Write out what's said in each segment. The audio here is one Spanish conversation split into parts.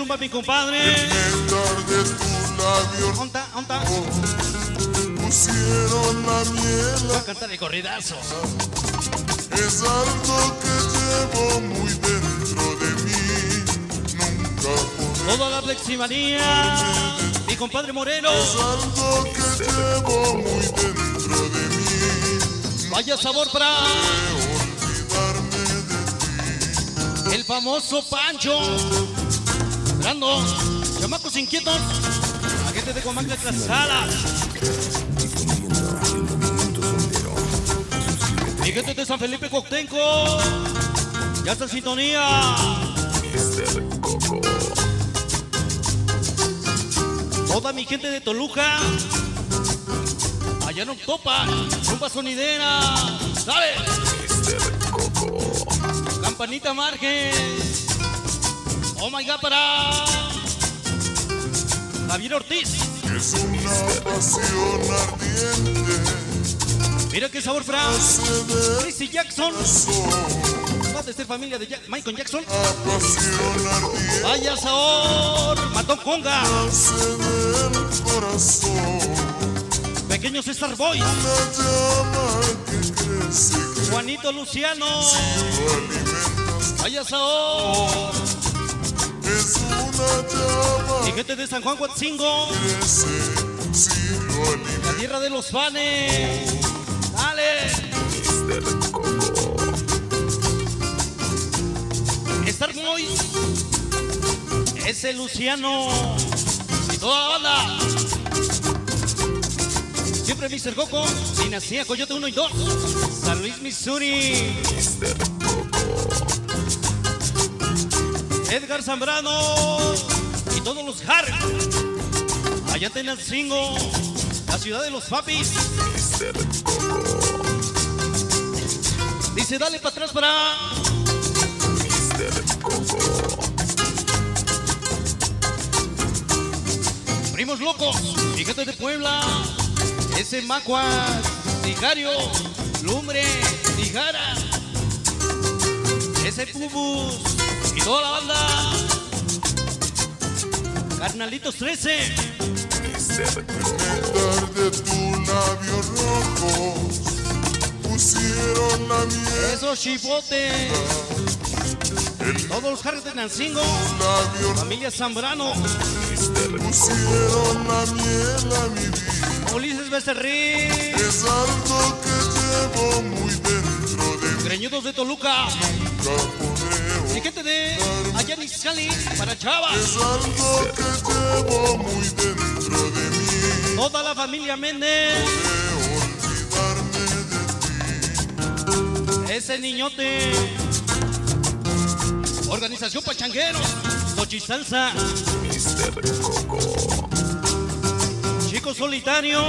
rumba, mi compadre. De tu labio Onta, onta. pusieron la miel. Voy a cantar el corridazo. Es algo que llevo muy dentro de mí. Nunca podré. Toda la fleximanía. Mi compadre Moreno. Es algo que llevo muy dentro de mí. Vaya sabor para Olvidarme de ti. el famoso Pancho. Grando. Chamacos inquietos. Agente de Comacla Tlaxcala. Mi gente de San Felipe Coctenco. Ya está en sintonía. Toda mi gente de Toluca. Allá en Octopa. Rumba sonidera. ¿Sabes? Campanita Márquez. Oh my god, para Javier Ortiz. Es una pasión ardiente. Mira qué sabor, ve Chrissy Jackson. Va de ser familia de Jack- Michael Jackson. Pasión ardiente. Vaya sabor. Matón Conga. Pequeños Star Boys. Una llama que crece, crece. Juanito Luciano. Vaya sabor. Mi gente de San Juan Huatzingo. La tierra de los fanes. Dale. Star Boys. Ese Luciano. Y toda la banda. Siempre Mr. Coco. Dinastía Coyote 1 y 2. San Luis, Missouri. Edgar Zambrano. Y todos los Har. Allá en Tenancingo. La ciudad de los papis. Dice, dale para atrás para. Primos locos, fíjate de Puebla. Ese Macuas, Sicario, Lumbre, Tijara. Ese Pubus y toda la banda. Carnalitos 13. Néctar de tu labio rojo. Pusieron la miel. Esos chipotes. Todos los jarros de Nancingo. Familia Zambrano. pusieron la miel a mi vida. Ulises Becerril. Es algo que llevo muy dentro de mí. Greñudos de Toluca. Nunca gente de allá en Ixcali para Chava. Es algo que llevo muy dentro de mí. Toda la familia Méndez. Ti. Ese niñote. Organización Pachangueros. Tochi Salsa. Chicos solitarios.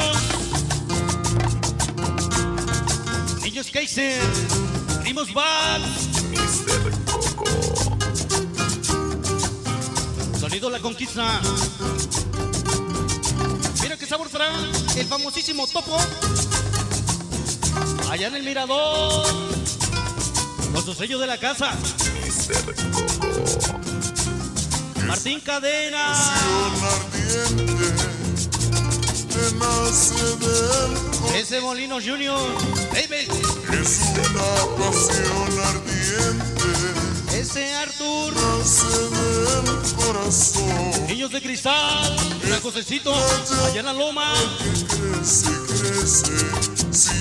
Niños Kaiser. Primos Bad. Sonido La Conquista. Mira qué sabor para el famosísimo Topo. Allá en el mirador. Con su sello de la casa. Martín Cadena. Ese Molino Junior. Baby. Es una pasión ardiente, Ese Artur. nace corazón. Niños de cristal. Una cosecito. Allá en la loma. Crece, crece, si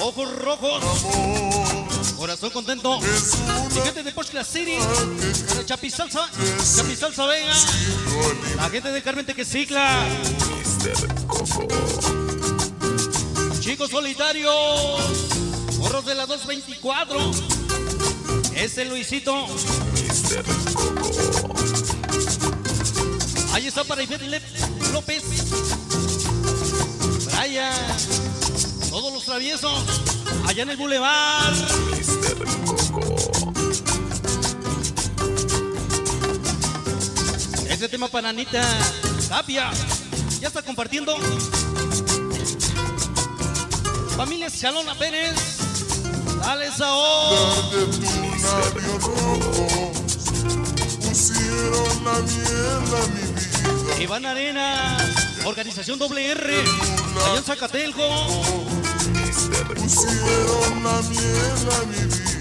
Ojos rojos. amor. Corazón contento. Mi gente de Pochla City. Chapisalsa. Chapisalsa Vega. La gente de Carmen Tequecicla. Chicos solitarios. Morros de la 224. Ese Luisito. Ahí está para Le- López. Brian. Todos los traviesos. Allá en el Boulevard. Ese tema para Anita Tapia. Ya está compartiendo. Familia Chalona Pérez. Dale sabor. Pusieron la miel a mi vida. Iván Arena, Organización Doble R, allá en Zacatelco. Pusieron la miel a mi vida.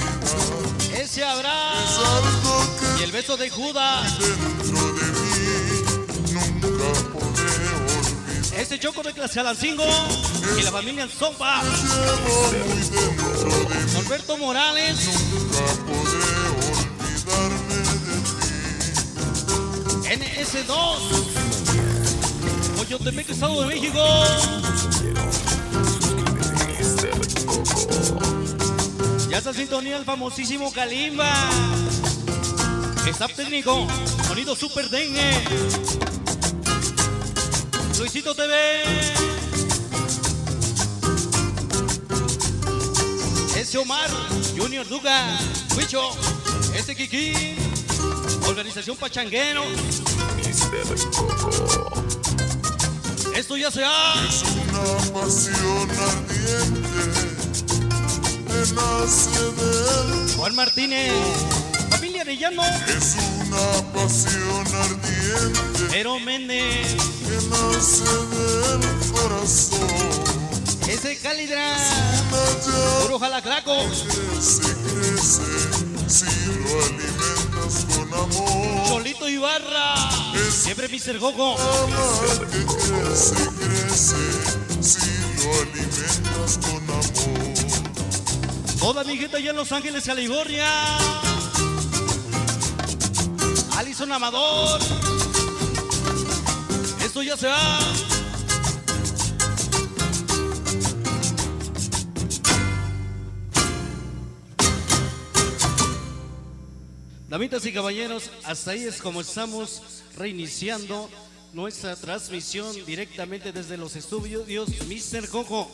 Ese Es abrazo y el beso de Judas. dentro de mí nunca podré Ese choco de clase Alancingo y la familia mí, Norberto Morales, nunca podré olvidarme de ti. NS2. Coyotepec, Estado de México. Ya está sintonía el famosísimo Kalimba. Staff técnico, sonido super dengue. Luisito TV. Ese Omar, Junior Duga, Huicho, ese Kiki, Organización Pachanguero. Esto ya se ha. Es una pasión ardiente que nace del Juan Martínez, familia Arellano, Es una pasión ardiente Pero Méndez, que nace del corazón. ese Calidra, llama puro jalaclaco, crece, crece, si lo alimentas con amor. Cholito Ibarra, siempre Mr. Gogo, que crece, crece, si lo alimentas con amor. toda mi gente allá en Los Ángeles, California. Alison Amador, esto ya se va. Damitas y caballeros, hasta ahí es como estamos reiniciando nuestra transmisión directamente desde los estudios Mr. Coco.